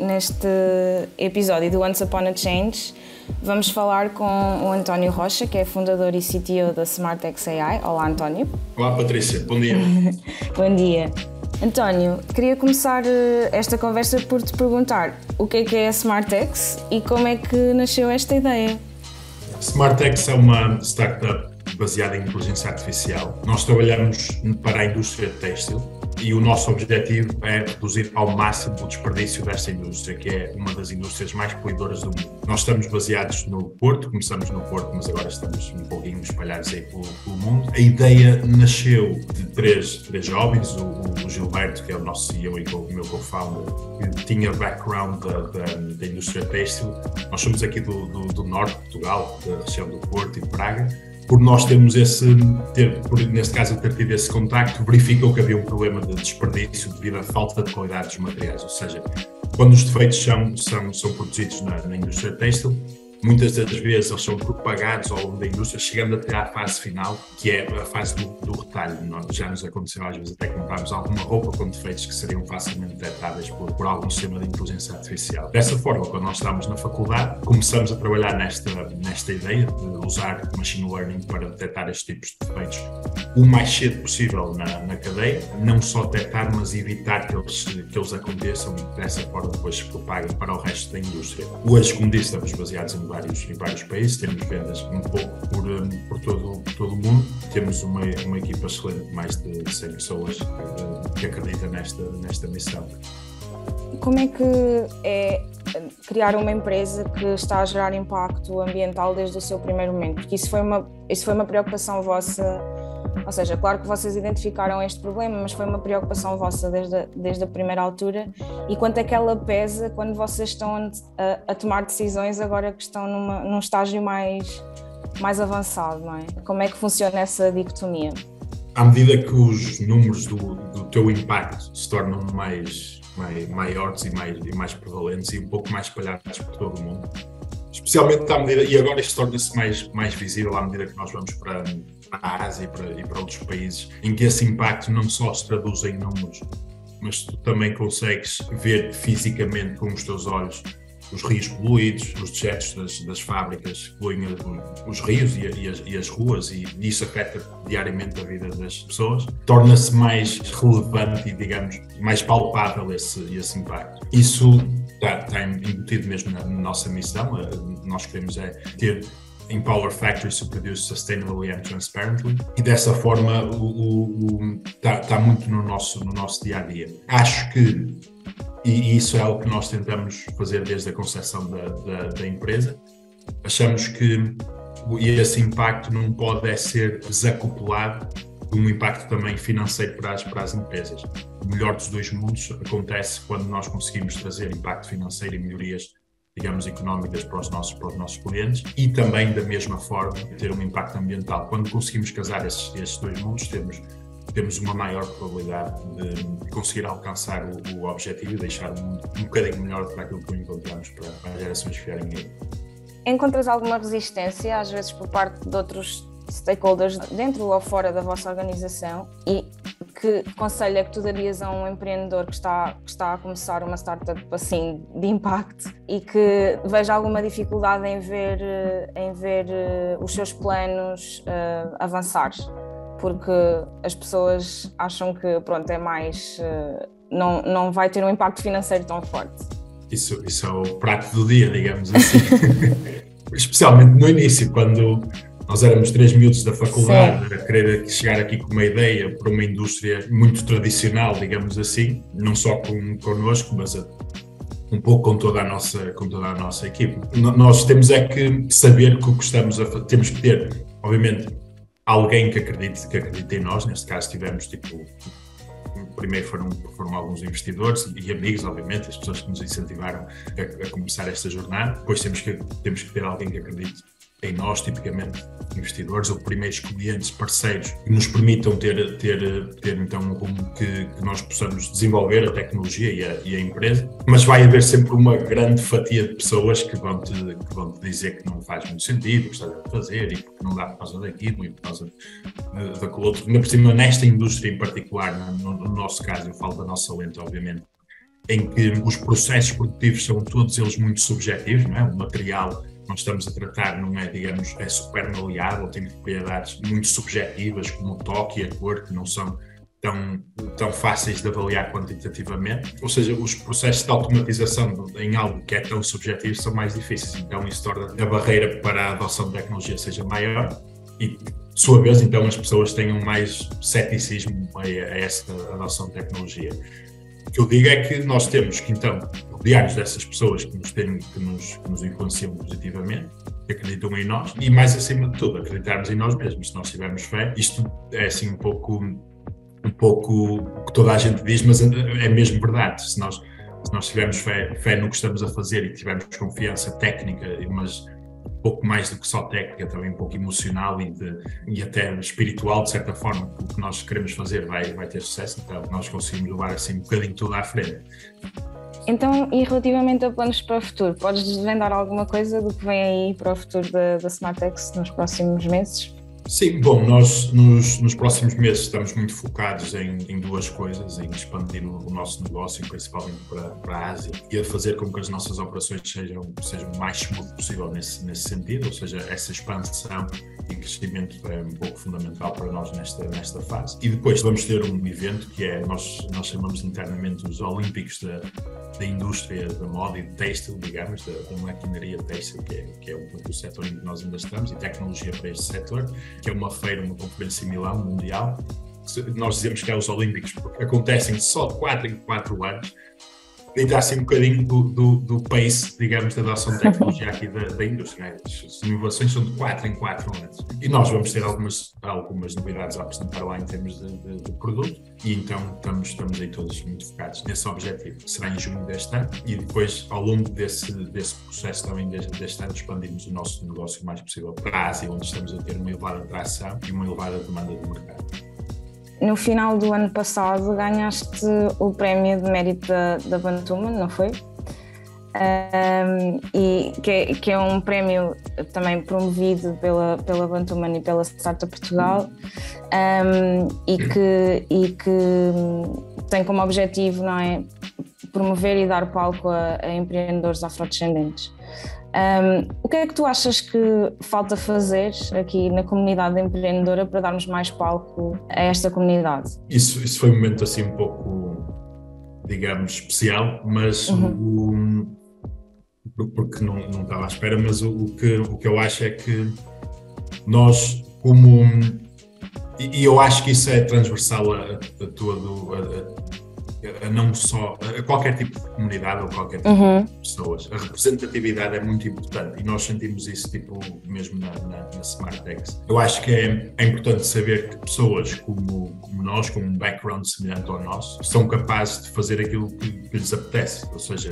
neste episódio do Once Upon a Change, vamos falar com o António Rocha, que é fundador e CTO da SmartX AI. Olá, António. Olá, Patrícia. Bom dia. Bom dia. António, queria começar eh, esta conversa por te perguntar o que é que é a SmartX e como é que nasceu esta ideia. SmartX é uma startup baseada em inteligência artificial. Nós trabalhamos para a indústria têxtil e o nosso objetivo é reduzir ao máximo o desperdício desta indústria, que é uma das indústrias mais poluidoras do mundo. Nós estamos baseados no Porto, começamos no Porto, mas agora estamos um pouquinho espalhados aí pelo, pelo mundo. A ideia nasceu de três, três jovens, o, o, Gilberto, que é o nosso CEO e o meu co-founder, que tinha background da, da, da indústria têxtil. Nós somos aqui do, do, do norte de Portugal, da região do Porto e de Praga, por nós termos esse, ter, por, neste caso, ter tido esse contacto, verificou que havia um problema de desperdício devido à falta de qualidade dos materiais, ou seja, quando os defeitos são, são, são produzidos na, na indústria têxtil, Muitas das vezes eles são propagados ao longo da indústria, chegando até à fase final, que é a fase do, do retalho. Nós, já nos aconteceu às vezes até comprarmos alguma roupa com defeitos que seriam facilmente detectáveis por, por algum sistema de inteligência artificial. Dessa forma, quando nós estávamos na faculdade, começamos a trabalhar nesta, nesta ideia de usar machine learning para detectar estes tipos de defeitos o mais cedo possível na, na cadeia, não só detectar, mas evitar que eles, que eles aconteçam e que dessa forma depois se propaguem para o resto da indústria. Hoje, como disse, estamos baseados em vários, em vários países, temos vendas um pouco por, por, todo, por todo o mundo, temos uma, uma equipa excelente, mais de 100 pessoas que, que acredita nesta, nesta missão. Como é que é criar uma empresa que está a gerar impacto ambiental desde o seu primeiro momento? Porque isso foi uma, isso foi uma preocupação vossa ou seja, claro que vocês identificaram este problema, mas foi uma preocupação vossa desde a, desde a primeira altura. E quanto é que ela pesa quando vocês estão a, a tomar decisões agora que estão numa, num estágio mais, mais avançado, não é? Como é que funciona essa dicotomia? À medida que os números do, do teu impacto se tornam mais, mais maiores e mais, e mais prevalentes e um pouco mais espalhados por todo o mundo, especialmente à medida, e agora isto torna-se mais, mais visível à medida que nós vamos para, para a Ásia e para, e para outros países, em que esse impacto não só se traduz em números, mas tu também consegues ver fisicamente com os teus olhos os rios poluídos, os dejetos das, das fábricas que poluem os rios e, e, as, e, as, ruas, e isso afeta diariamente a vida das pessoas, torna-se mais relevante e, digamos, mais palpável esse, esse impacto. Isso está, está embutido mesmo na, na nossa missão. Nós queremos é ter empower factories to produce sustainably and transparently e dessa forma está tá muito no nosso, no nosso dia a dia. Acho que, e isso é algo que nós tentamos fazer desde a concepção da, da, da empresa, achamos que esse impacto não pode é ser desacoplado de um impacto também financeiro para as, para as empresas. O melhor dos dois mundos acontece quando nós conseguimos trazer impacto financeiro e melhorias digamos, económicas para os, nossos, para os nossos clientes e também, da mesma forma, ter um impacto ambiental. Quando conseguimos casar esses, esses dois mundos, temos, temos uma maior probabilidade de conseguir alcançar o, o objetivo e deixar o mundo um bocadinho melhor do que aquilo que encontramos para, para as gerações que vierem aí. Encontras alguma resistência, às vezes, por parte de outros stakeholders dentro ou fora da vossa organização e que conselho é que tu darias a um empreendedor que está, que está a começar uma startup assim de impacto e que veja alguma dificuldade em ver, em ver eh, os seus planos uh, avançar? Porque as pessoas acham que pronto, é mais. Não, não vai ter um impacto financeiro tão forte. Isso, isso é o prato do dia, digamos assim. Especialmente no início, quando nós éramos três miúdos da faculdade Sim. a querer chegar aqui com uma ideia para uma indústria muito tradicional, digamos assim, não só com, connosco, mas a, um pouco com toda a nossa, com toda a nossa equipe. Nós temos é que saber que o que estamos a fazer, temos que ter, obviamente, alguém que acredite, que acredite em nós, neste caso tivemos tipo primeiro foram, foram alguns investidores e amigos, obviamente, as pessoas que nos incentivaram a, a começar esta jornada. Depois temos que, temos que ter alguém que acredite em nós, tipicamente investidores ou primeiros clientes, parceiros, que nos permitam ter, ter, ter então um rumo que, que nós possamos desenvolver a tecnologia e a, e a, empresa, mas vai haver sempre uma grande fatia de pessoas que vão te, que vão -te dizer que não faz muito sentido que estás a fazer e que não dá por causa daquilo e por causa daquilo outro. Ainda por cima, nesta indústria em particular, no, no nosso caso, eu falo da nossa lente, obviamente, em que os processos produtivos são todos eles muito subjetivos, não é? O material nós estamos a tratar não é, digamos, é super maleável, tem propriedades muito subjetivas, como o toque e a cor, que não são tão, tão fáceis de avaliar quantitativamente. Ou seja, os processos de automatização em algo que é tão subjetivo são mais difíceis. Então, isso torna a barreira para a adoção de tecnologia seja maior e, sua vez, então, as pessoas tenham mais ceticismo a essa adoção de tecnologia. O que eu digo é que nós temos que, então, rodear-nos dessas pessoas que nos, têm, que nos, que nos influenciam positivamente, que acreditam em nós e, mais acima de tudo, acreditarmos em nós mesmos. Se nós tivermos fé, isto é assim um pouco um pouco o que toda a gente diz, mas é mesmo verdade. Se nós, se nós tivermos fé, fé no que estamos a fazer e tivermos confiança técnica, mas pouco mais do que só técnica, também um pouco emocional e, de, e até espiritual, de certa forma, o que nós queremos fazer vai, vai ter sucesso, então nós conseguimos levar assim um bocadinho tudo à frente. Então, e relativamente a planos para o futuro, podes desvendar alguma coisa do que vem aí para o futuro da, da Smartex nos próximos meses? Sim, bom, nós nos, nos próximos meses estamos muito focados em, em duas coisas, em expandir o, o, nosso negócio, principalmente para, para a Ásia, e a fazer com que as nossas operações sejam, sejam o mais smooth possível nesse, nesse sentido, ou seja, essa expansão e crescimento é um pouco fundamental para nós nesta, nesta fase. E depois vamos ter um evento que é, nós, nós chamamos internamente os Olímpicos da, da indústria da moda e têxtil, digamos, da, da maquinaria têxtil, que é, que é o, o setor em que nós ainda estamos, e tecnologia para este setor que é uma feira, uma conferência Milão, mundial. Nós dizemos que é os Olímpicos, porque acontecem só de 4 em 4 anos, e dá assim um bocadinho do, do, do pace, digamos, da adoção de tecnologia aqui da, da indústria. As inovações são de 4 em 4 anos. E nós vamos ter algumas, algumas novidades a apresentar lá em termos de, de, de produto, e então estamos, estamos aí todos muito focados nesse objetivo, que será em junho deste ano, e depois, ao longo desse, desse processo também deste, deste ano, expandimos o nosso negócio o mais possível para a Ásia, onde estamos a ter uma elevada atração e uma elevada demanda do mercado no final do ano passado ganhaste o prémio de mérito da, da Bantuman, não foi? Um, e que é, que é, um prémio também promovido pela, pela Bantuman e pela Startup Portugal um, e, que, e que tem como objetivo não é, promover e dar palco a, a empreendedores afrodescendentes. Um, o que é que tu achas que falta fazer aqui na comunidade empreendedora para darmos mais palco a esta comunidade? Isso, isso foi um momento assim um pouco, digamos, especial, mas uhum. o, porque não, não estava à espera, mas o, o, que, o que eu acho é que nós, como. E, eu acho que isso é transversal a, a todo. A, a não só a qualquer tipo de comunidade ou qualquer tipo uhum. de pessoas. A representatividade é muito importante e nós sentimos isso tipo mesmo na, na, na Smartex. Eu acho que é, é, importante saber que pessoas como, como nós, com um background semelhante ao nosso, são capazes de fazer aquilo que, que lhes apetece, ou seja,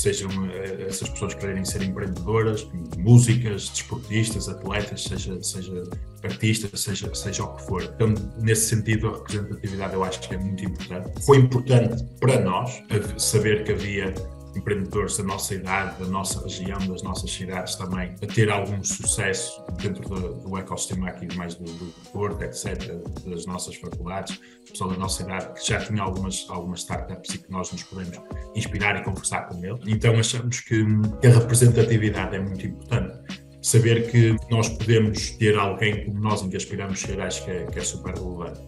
sejam eh, essas pessoas quererem ser empreendedoras, músicas, desportistas, atletas, seja, seja artistas, seja, seja o que for. Então, nesse sentido, a representatividade eu acho que é muito importante. Foi importante para nós saber que havia empreendedores da nossa idade, da nossa região, das nossas cidades também, a ter algum sucesso dentro do, do ecossistema aqui mais do, do Porto, etc., das nossas faculdades, pessoal da nossa idade que já tinha algumas, algumas startups e que nós nos podemos inspirar e conversar com eles. Então achamos que a representatividade é muito importante saber que nós podemos ter alguém como nós em que aspiramos ser, acho que é, que é super relevante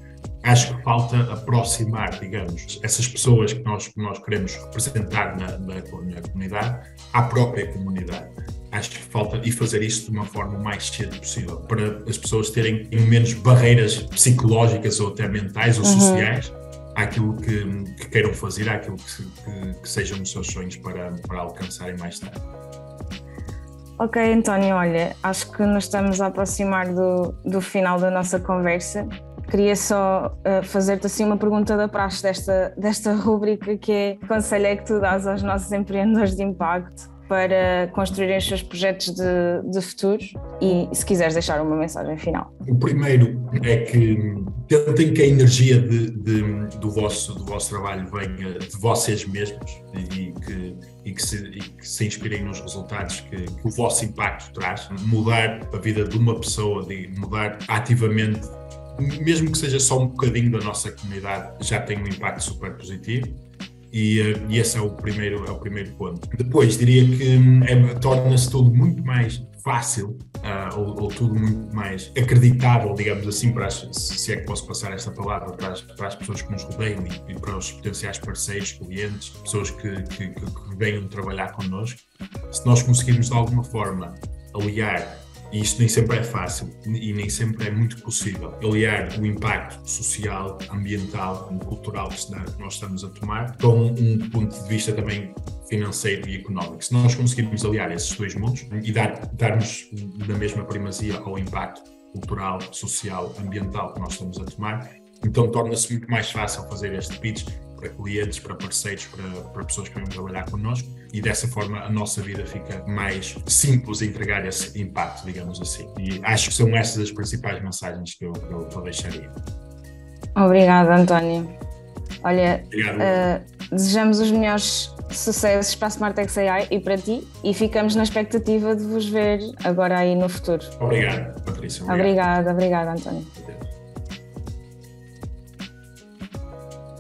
acho que falta aproximar, digamos, essas pessoas que nós, que nós queremos representar na, na, na, comunidade à própria comunidade. Acho que falta e fazer isso de uma forma o mais cedo possível, para as pessoas terem menos barreiras psicológicas ou até mentais ou uhum. sociais àquilo que, que, queiram fazer, àquilo que, que, que sejam os seus sonhos para, para alcançarem mais tarde. Ok, António, olha, acho que nos estamos a aproximar do, do final da nossa conversa. Queria só uh, fazer-te assim uma pergunta da praxe desta, desta rúbrica que é conselho é que tu dás aos nossos empreendedores de impacto para construírem os seus projetos de, de futuro e se quiseres deixar uma mensagem final. O primeiro é que tentem que a energia de, de, do, vosso, do vosso trabalho venha de vocês mesmos e que, e que, se, e que se inspirem nos resultados que, que, o vosso impacto traz. Mudar a vida de uma pessoa, de mudar ativamente mesmo que seja só um bocadinho da nossa comunidade, já tem um impacto super positivo. E, uh, e, esse é o primeiro é o primeiro ponto. Depois diria que hum, é, torna-se tudo muito mais fácil uh, ou, ou, tudo muito mais acreditável, digamos assim, para as, se é que posso passar esta palavra para as, para as pessoas que nos rodeiam e, e, para os potenciais parceiros, clientes, pessoas que, que, que venham trabalhar connosco. Se nós conseguirmos de alguma forma aliar e isto nem sempre é fácil e nem sempre é muito possível. Aliar o impacto social, ambiental e cultural que nós estamos a tomar com um ponto de vista também financeiro e económico. Se nós conseguirmos aliar esses dois mundos e dar, darmos da mesma primazia ao impacto cultural, social, ambiental que nós estamos a tomar, então torna-se muito mais fácil fazer este pitch para clientes, para parceiros, para, para pessoas que vêm trabalhar connosco e dessa forma a nossa vida fica mais simples a entregar esse impacto, digamos assim. E acho que são essas as principais mensagens que eu, que eu, que eu deixaria. Obrigada, António. Olha, uh, desejamos os melhores sucessos para a Smartex AI e para ti e ficamos na expectativa de vos ver agora aí no futuro. Obrigado, Patrícia. Obrigada, obrigada, António.